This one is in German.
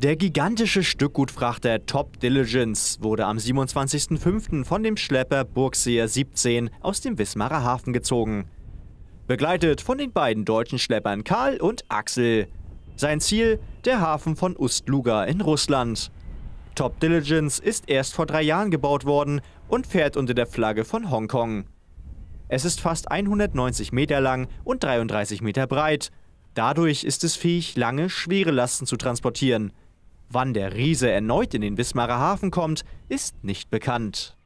Der gigantische Stückgutfrachter Top Diligence wurde am 27.05. von dem Schlepper Burgseer 17 aus dem Wismarer Hafen gezogen. Begleitet von den beiden deutschen Schleppern Karl und Axel. Sein Ziel der Hafen von Ust-Luga in Russland. Top Diligence ist erst vor drei Jahren gebaut worden und fährt unter der Flagge von Hongkong. Es ist fast 190 Meter lang und 33 Meter breit. Dadurch ist es fähig, lange, schwere Lasten zu transportieren. Wann der Riese erneut in den Wismarer Hafen kommt, ist nicht bekannt.